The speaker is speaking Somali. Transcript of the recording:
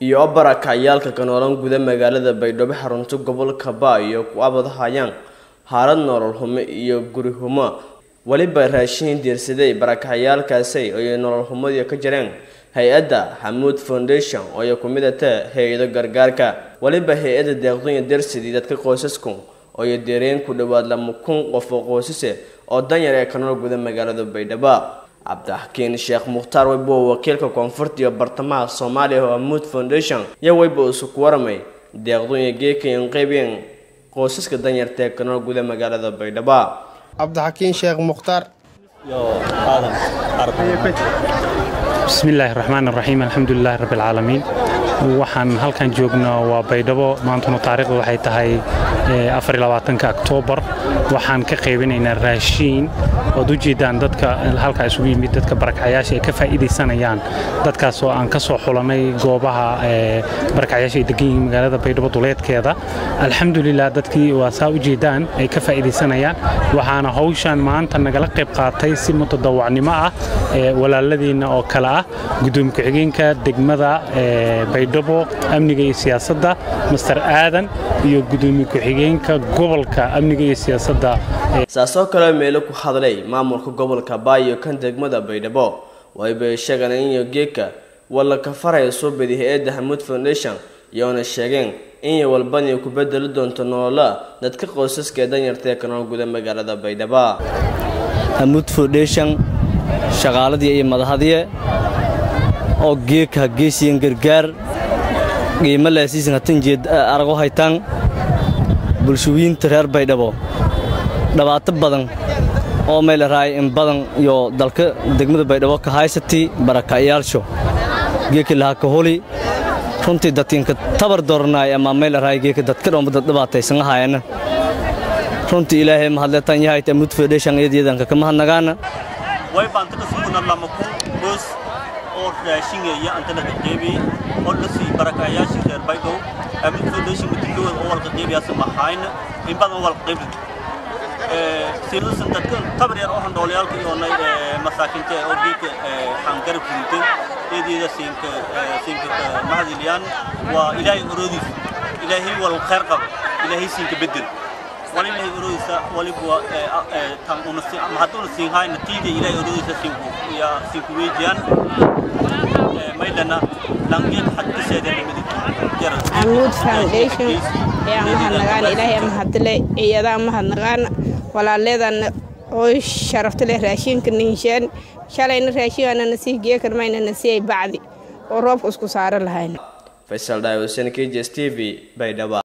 iyo barakacayaalka ka noolan guda magaalada baydhabo xarunta gobolka baa iyo ku abadhayaan xaalad nolol humo iyo guri humo. Weliba raashin diirsaday barakacayaalkaasi ay nolol humadii ka jireen hay'adda xamuud foundation oo ay ku mid atee hay'ado gargaarka. Weliba hay'adda deeqdoonya dersidii dadka qoysasku oo ay deereen ku dhowaad lama kun qof oo qoysase oo danyar ee ka nool guda magaalada baydhabo cabdixakiin sheekh mukhtaar weyba oo wakiilka koonfurta iyo bartamaha soomaaliya oo amuud foundation iyo weyba isu ku waramay. Deeqdoonya geekayan qeybiyeen qoysaska danyarta ee ka nool guda magaalada baydhabo cabdixakiin sheekh mukhtaar bismi illaahi raxmaan raxiim alxamdulilaahi rabbi alcaalamiin waxaan halkan joognaa waa baydhabo. Maantuna taariikhdu waxay tahay oktoobar waxaan ka qaybinaynaa raashiin. Ood u jeedaan dadka halkaa isugu yimid dadka barakacyaasha ay ka faa'iidaysanayaan dadkaas oo aan ka soo xulanay goobaha barakacyaasha ay degan yihiin magaalada baydhabo duleedkeeda. Alxamdulilah dadkii waa saa u jeedaan ay ka faa'iidaysanayaan waxaana hawshan maanta nagala qayb qaatay si mutadawacnimo ah walaaladiinna oo kale ah. Gudoomiye ku-xigeenka degmada baydhabo amniga iyo siyaasadda master aadan iyo gudoomiye ku-xigeenka gobolka amniga iyo siyaasadda saasoo kale meelo ku hadlay maamulka gobolka baayo kan degmada baydhabo. Waybay sheegaan inyo geeka walla ka faraya soo bedi hay'adda hamuud foundation iyoona sheegeen inay walbani ku bedeli doonto nolola dadka qoysaska ee danyarta ee ka nool guda magaalada baydhabo. Hamuud foundation shaqaaladii iyo madahadye oo geeka geesiyan gargaar qiimo laasiisan hatan jeed arago haytaan bulshooyinta reer baydhabo dhibaato badan. Oo meylaraay in badan iyo dalka degmada baydhabo ka haysati baraka'yaalsho geeka lahaa ka holi. Runtii dadkiinka tabar dooranaay ama meylaraay geeka dadka dhoomba dad dhibaataysan ahaayana runtii ilaahay mahadleetan yahayta mud federation iyadiyadanka kama hadnagaana way baanta ka suguna lama kun boos oo raashingeeya anta laga qeybi oo la sii barakaayaashii reer baydhow amid foundation mutilkooda oo walka qeybiyaasa mahayna in badan walka qeybi sinuusan dadka tabar yar oo handhoolyaalka iyo masaakinta oo diika xangarab gudintay eedeeda siinka siinka mahadiliyaan waa ilaahay oroodiis ilaahay wal khayr qaba ilaahay siinka bedel wali ilaahay oroodiisa waliba tan unasi ama hadduuna siin hayna tiida ilaahay oroodiisa siinku ya siinku weydiyaan maydana langeen xadkiseeda lamidi amuud foundation ayaa mahadnaqaan ilaahay mahadle iyadaa mahadnaqaan walaaleedana oo sharafta leh raashinka ninsheen shalayna raashinana nasii geekarmayna nasiyay bacdi oo roobka isku saaro lahayn faysal dhaawsan k j s t v baydhaba